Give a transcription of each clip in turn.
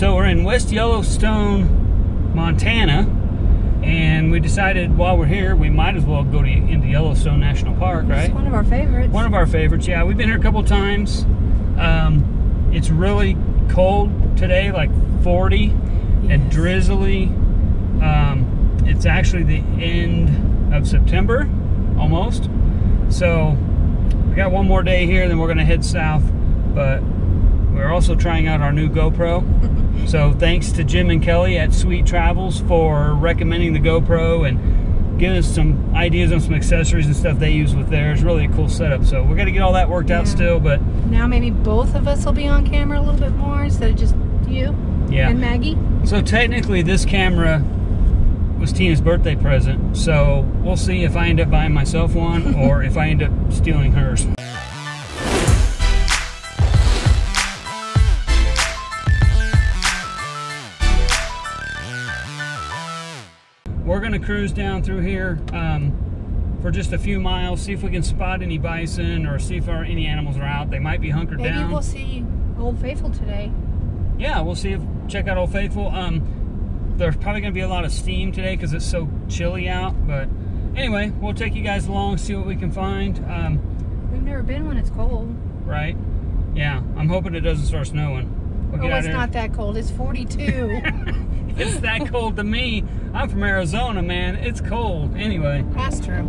So we're in West Yellowstone, Montana, and we decided while we're here, we might as well go to into Yellowstone National Park, right? It's one of our favorites. One of our favorites, yeah. We've been here a couple times. Um, it's really cold today, like 40 and drizzly. Um, it's actually the end of September, almost. So we got one more day here, then we're gonna head south. But we're also trying out our new GoPro. so thanks to Jim and Kelly at Sweet Travels for recommending the GoPro and giving us some ideas on some accessories and stuff they use with theirs. Really a cool setup. So we're gonna get all that worked out still, but Now maybe both of us will be on camera a little bit more instead of just you yeah. and Maggie. So technically, this camera was Tina's birthday present. So we'll see if I end up buying myself one or if I end up stealing hers. Cruise down through here um, for just a few miles, see if we can spot any bison or see if our, any animals are out. They might be hunkered Maybe down. we'll see Old Faithful today. yeah, we'll see if check out Old Faithful. Um, there's probably gonna be a lot of steam today because it's so chilly out. But anyway, we'll take you guys along, see what we can find. Um, We've never been when it's cold. right? Yeah, I'm hoping it doesn't start snowing. We'll Oh, it's not that cold. It's 42. it's that cold to me. I'm from Arizona, man. It's cold. Anyway, That's true.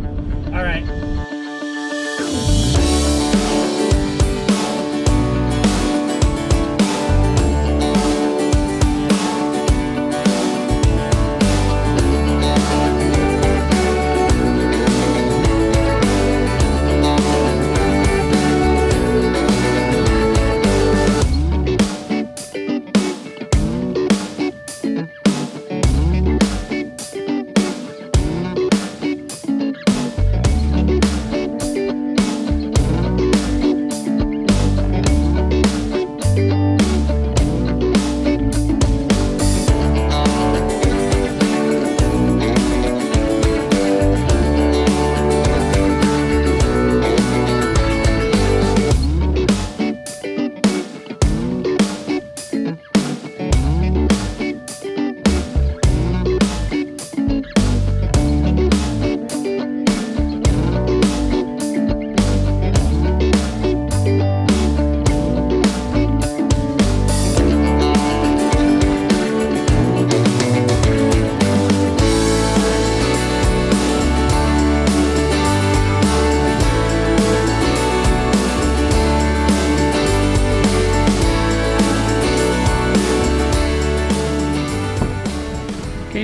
all right.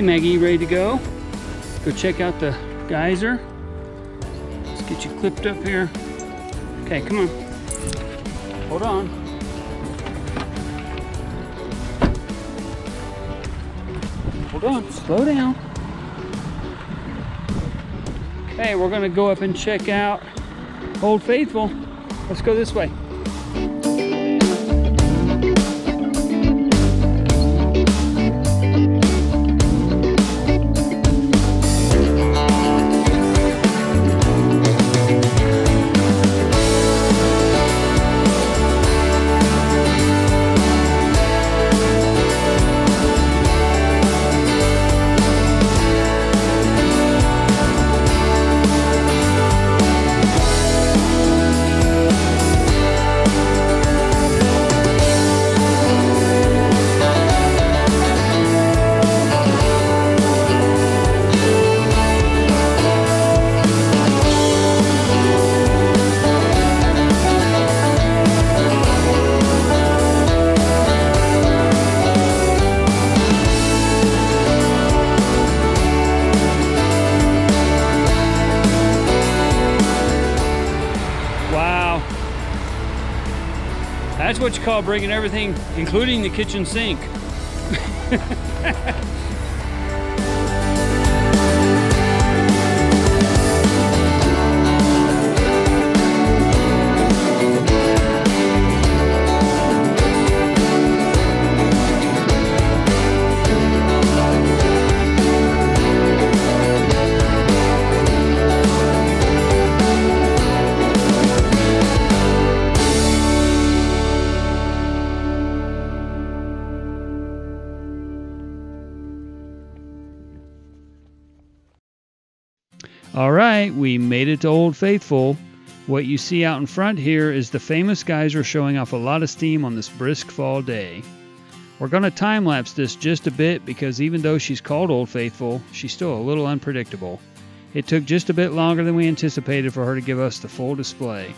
Maggie, ready to go? Go check out the geyser. Let's get you clipped up here. Okay, come on. Hold on. Hold on, slow down. Okay, we're gonna go up and check out Old Faithful. Let's go this way. That's what you call bringing everything, including the kitchen sink. All right, we made it to Old Faithful. What you see out in front here is the famous geyser showing off a lot of steam on this brisk fall day. We're going to time lapse this just a bit because even though she's called Old Faithful, she's still a little unpredictable. It took just a bit longer than we anticipated for her to give us the full display.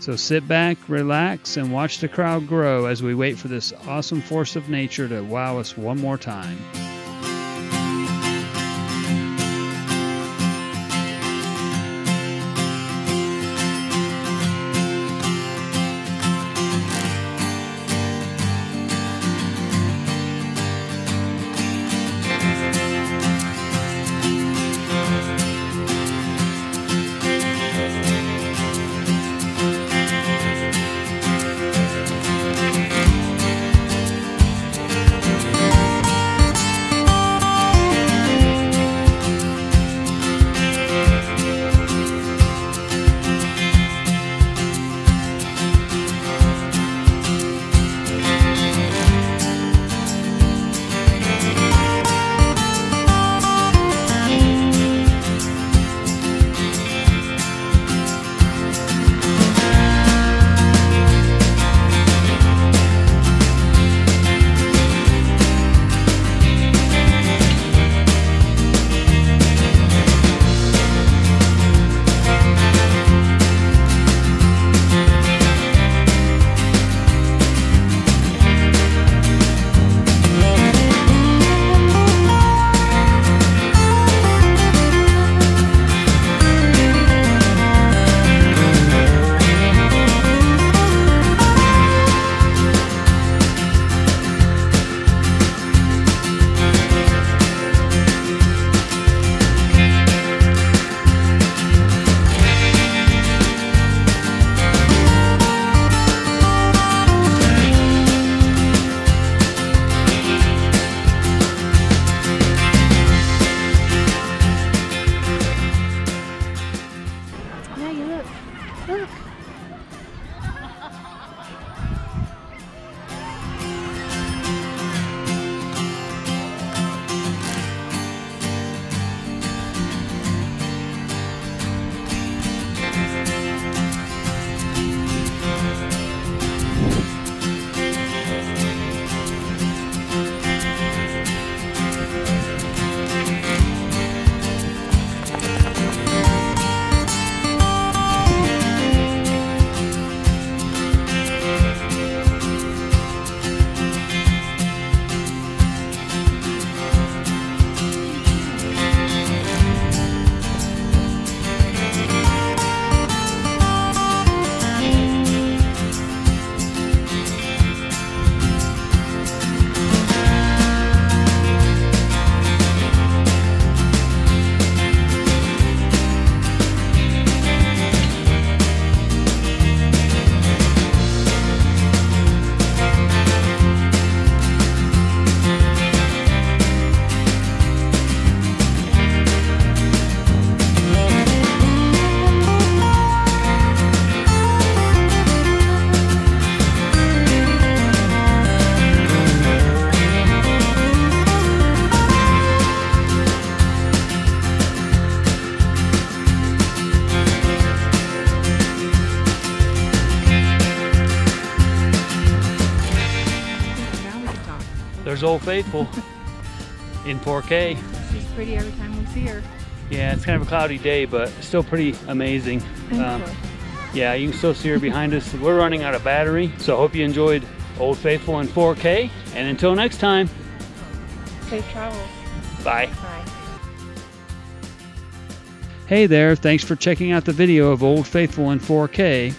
So sit back, relax, and watch the crowd grow as we wait for this awesome force of nature to wow us one more time. Old Faithful in 4K. She's pretty every time we see her. Yeah, it's kind of a cloudy day, but still pretty amazing. Um, yeah, you can still see her behind us. We're running out of battery, so hope you enjoyed Old Faithful in 4K. And until next time, Safe travels. bye. Bye. Hey there, thanks for checking out the video of Old Faithful in 4K.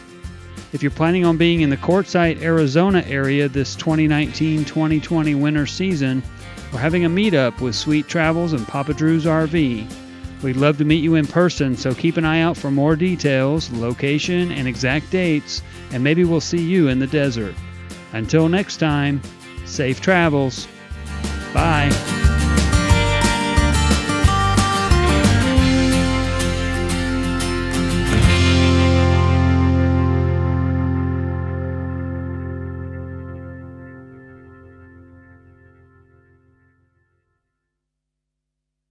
If you're planning on being in the Quartzsite, Arizona area this 2019-2020 winter season, we're having a meetup with Sweet Travels and Papa Drew's RV. We'd love to meet you in person, so keep an eye out for more details, location, and exact dates, and maybe we'll see you in the desert. Until next time, safe travels. Bye.